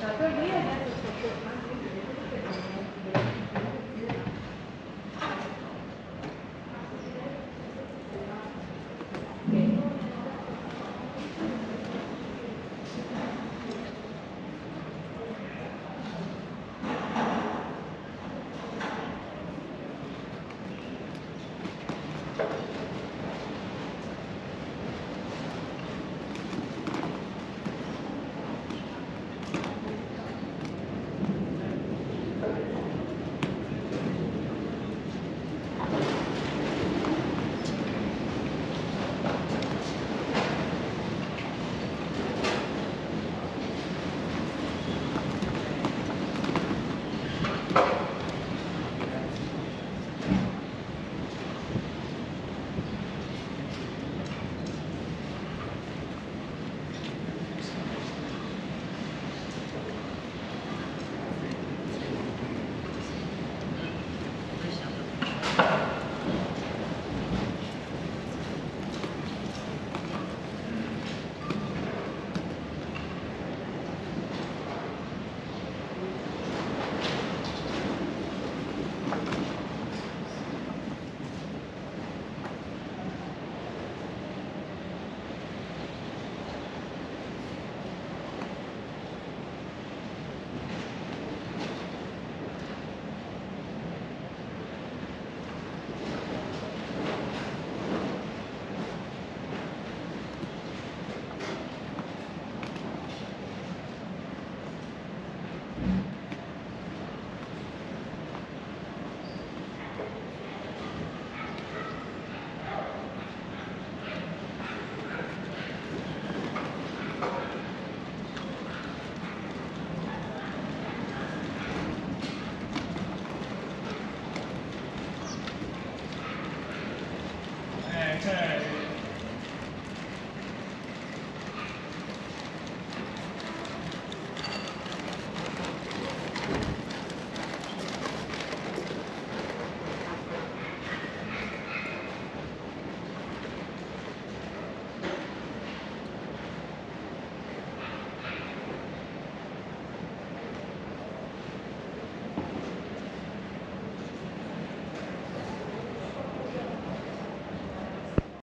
Dr. Lee, I.